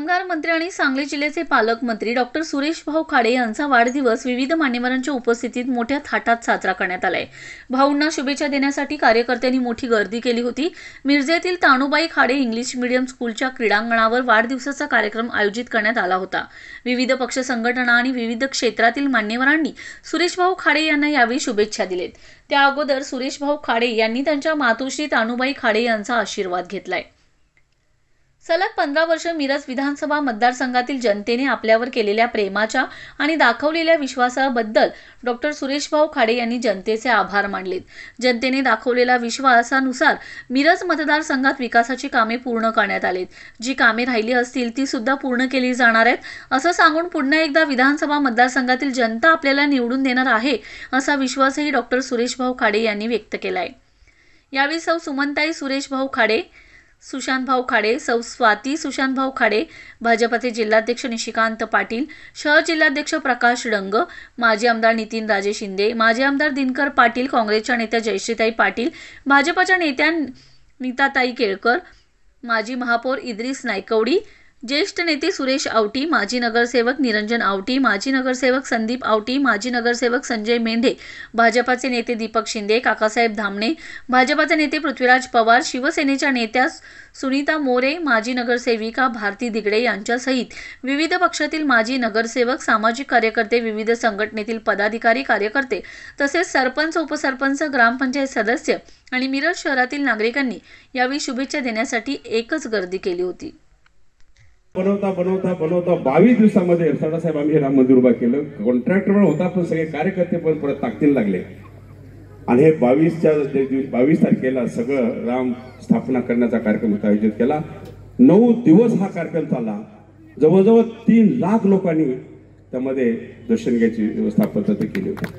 कामगार मंत्री आणि सांगली जिल्ह्याचे पालकमंत्री डॉक्टर सुरेश भाऊ खाडे यांचा वाढदिवस विविध मान्यवरांच्या उपस्थितीत मोठ्या थाटात साजरा करण्यात आलाय. भाऊंना शुभेच्छा देण्यासाठी कार्यकर्त्यांनी मोठी गर्दी केली होती. मिरजेतील तानुबाई खाडे इंग्लिश मीडियम स्कूलच्या क्रीडांगणावर वाढदिवसाचा कार्यक्रम आयोजित करण्यात आला होता. विविध पक्ष संघटना आणि विविध क्षेत्रातील मान्यवरांनी सुरेश भाऊ खाडे यांना यावेळी शुभेच्छा दिलेत. त्या अगोदर सुरेश भाऊ खाडे यांनी त्यांच्या मातोश्री तानुबाई खाडे यांचा आशीर्वाद घेतलाय. सलग पंधरा वर्ष मिरज विधानसभा मतदारसंघातील जनतेने आपल्यावर केलेल्या प्रेमाच्या आणि दाखवलेल्या विश्वासाबद्दल डॉक्टर सुरेशभाऊ खाडे यांनी जनतेचे आभार मानलेत. जनतेने दाखवलेल्या विश्वासानुसार मिरज मतदारसंघात विकासाची कामे पूर्ण करण्यात आलीत. जी कामे राहिली असतील ती सुद्धा पूर्ण केली जाणार आहेत असं सांगून पुन्हा एकदा विधानसभा मतदारसंघातील जनता आपल्याला निवडून देणार आहे असा विश्वासही डॉक्टर सुरेशभाऊ खाडे यांनी व्यक्त केलाय. यावेळी सौ सुमनताई सुरेशभाऊ खाडे सुशांतभाऊ खाडे सौ स्वाती सुशांतभाऊ खाडे भाजपचे जिल्हाध्यक्ष निशिकांत पाटील शहर जिल्हाध्यक्ष प्रकाश डंग माजी आमदार नितीन राजे शिंदे माजी आमदार दिनकर पाटील काँग्रेसच्या नेत्या जयश्रीताई पाटील भाजपच्या नेत्या नीताताई केळकर माजी महापौर इद्रिस नायकवडी ज्येष्ठ नेते सुरेश आवटी माजी नगरसेवक निरंजन आवटी माजी नगरसेवक संदीप आवटी माजी नगरसेवक संजय मेंढे भाजपाचे नेते दीपक शिंदे काकासाहेब धामणे भाजपाचे नेते पृथ्वीराज पवार शिवसेनेच्या नेत्या सुनीता मोरे माजी नगरसेविका भारती दिगडे यांच्यासहित विविध पक्षातील माजी नगरसेवक सामाजिक कार्यकर्ते विविध संघटनेतील पदाधिकारी कार्यकर्ते तसेच सरपंच उपसरपंच ग्रामपंचायत सदस्य आणि मिरज शहरातील नागरिकांनी यावेळी शुभेच्छा देण्यासाठी एकच गर्दी केली होती. बनवता बनवता बनवता बावीस दिवसामध्ये साहेब आम्ही हे राम मंदिर उभा केलं. कॉन्ट्रॅक्टर पण होता पण सगळे कार्यकर्ते पण परत ताकदीला लागले. आणि हे बावीसच्या बावीस तारखेला सगळं राम स्थापना करण्याचा कार्यक्रम आयोजित केला. नऊ दिवस हा कार्यक्रम चालला. जवळजवळ तीन लाख लोकांनी त्यामध्ये दर्शन घ्यायची व्यवस्था पद्धती केली होती.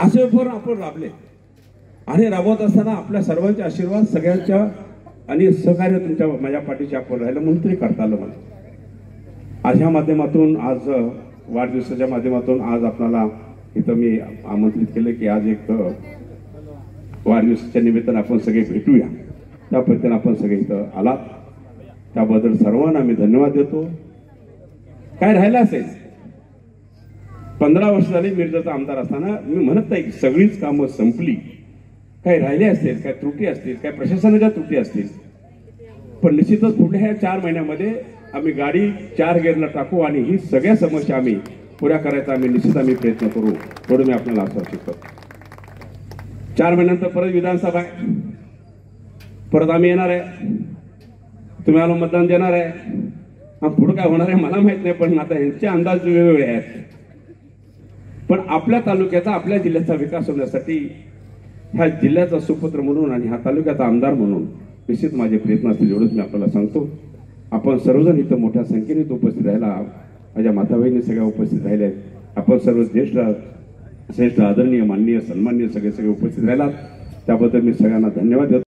असे भर आपण राबले. आणि राबवत असताना आपल्या सर्वांचे आशीर्वाद सगळ्यांच्या आणि सहकार्य तुमच्या माझ्या पाठीशी आपण राहिलं म्हणून तरी करता आलं मला. आज ह्या माध्यमातून आज वाढदिवसाच्या माध्यमातून आज आपणाला इथं मी आमंत्रित केलं की आज एक वाढदिवसाच्या निमित्तानं आपण सगळे भेटूया. त्या पद्धतीने आपण सगळे इथं आलात. त्याबद्दल सर्वांना मी धन्यवाद देतो. काय राहिलं असेल? पंधरा वर्ष झाली मिर्जाचा आमदार असताना मी म्हणत नाही की सगळीच कामं संपली. काही राहिले असतील काय त्रुटी असतील काय प्रशासनाच्या त्रुटी असतील पण निश्चितच पुढल्या ह्या चार महिन्यामध्ये आम्ही गाडी चार गेअरला टाकू आणि ही सगळ्या समस्या आम्ही पुऱ्या करायचा आम्ही निश्चित आम्ही प्रयत्न करू थोडं मी आपल्याला आश्वासित करतो चार महिन्यानंतर परत विधानसभा आहे. परत आम्ही येणार आहे. तुम्ही आलो मतदान देणार आहे. पुढं काय होणार आहे मला माहीत नाही पण आता यांचे अंदाज वेगवेगळे आहेत. पण आपल्या तालुक्याचा आपल्या जिल्ह्याचा विकास होण्यासाठी ह्या जिल्ह्याचा सुपुत्र म्हणून आणि ह्या तालुक्याचा आमदार म्हणून निश्चित माझे प्रयत्न असतील एवढंच मी आपल्याला सांगतो. आपण सर्वजण इथं मोठ्या संख्येने उपस्थित राहिला. माझ्या माताबाईंनी सगळ्या उपस्थित राहिल्या आहेत आपण सर्व ज्येष्ठ श्रेष्ठ आदरणीय माननीय सन्माननीय सगळे सगळे उपस्थित राहिलात त्याबद्दल मी सगळ्यांना धन्यवाद देतो.